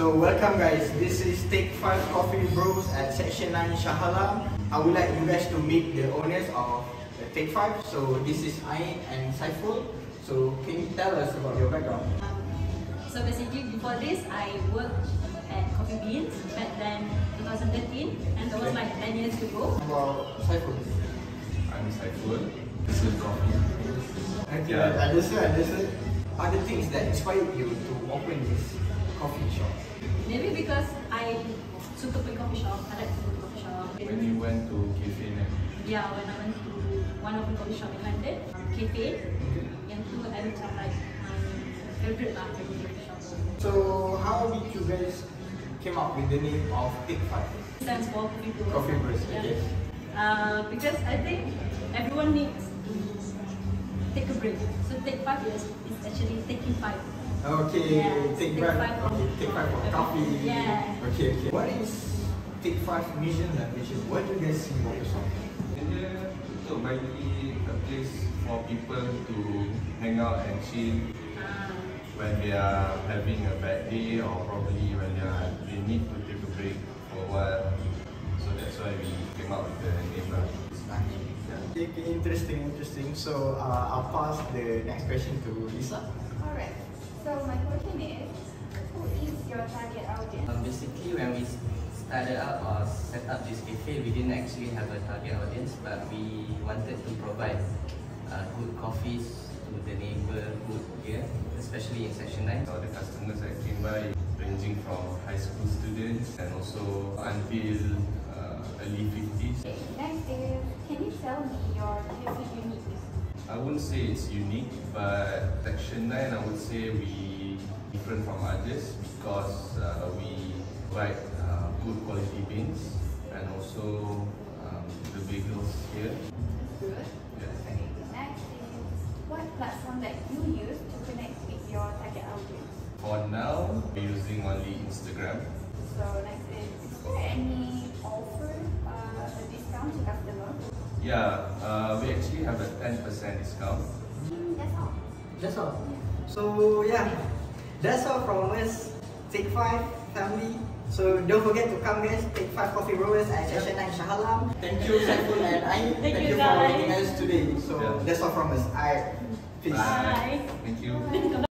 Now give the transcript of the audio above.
So welcome guys, this is Take 5 Coffee Brewers at Section 9 Shah Alam. I would like you guys to meet the owners of the Take 5. So this is Ain and Saiful. So can you tell us about your background? So basically before this I worked at Coffee Beans back then 2013 and that was like 10 years ago. About Saiful. I'm Saiful. This is coffee. Okay, Yeah. understood, understood. Other things that inspired you to open this coffee shop? Maybe because I suka pergi coffee shop, I like to go to coffee shop. When you went to Cafe Net, Yeah, when I went to one of the coffee shop in London, cafe, yang tu I macam like my favorite pergi coffee shop. So how did you guys came up with the name of Take 5? Stands for coffee brewers. Coffee Brewers, Yeah. okay. Uh, because I think everyone needs to take a break. So take five years is actually taking five. Okay, Yeah, take take five. five Okay, take five for coffee. Yeah. Okay, okay. What is take five mission and vision? What do you guys see about yourself? dia untuk bagi a place for people to hang out and chill Uh, when they are having a bad day or probably when they are they need to take a break for a while. So that's why we came up with the name lah. Okay, okay, interesting, interesting. So uh, I'll pass the next question to Lisa. Alright. So my question is, who is your target audience? Um, basically, when we started out or set up this cafe, we didn't actually have a target audience, but we wanted to provide uh, good coffees to the neighborhood here, especially in Section 9. So the customers that came by ranging from high school students and also until uh, early 50s. Okay, Next is, can you tell me your cafe unique? I wouldn't say it's unique, but Section 9, I would say we different from others because uh, we provide uh, good quality beans and also um, the bagels here. Good. Yes. Okay. Next is, what platform that you use to connect with your target audience? For now, we're using only Instagram. So next is, Yeah, uh, we actually have a 10% discount. Mm, that's all. That's all. So yeah, that's all from us. Take five family. So don't forget to come guys. Take five coffee brewers at Section 9 Shahalam. Thank you Saiful and Ain. Thank you, for guys. meeting us today. So Yeah. that's all from us. I peace. Bye. Thank you.